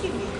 TV.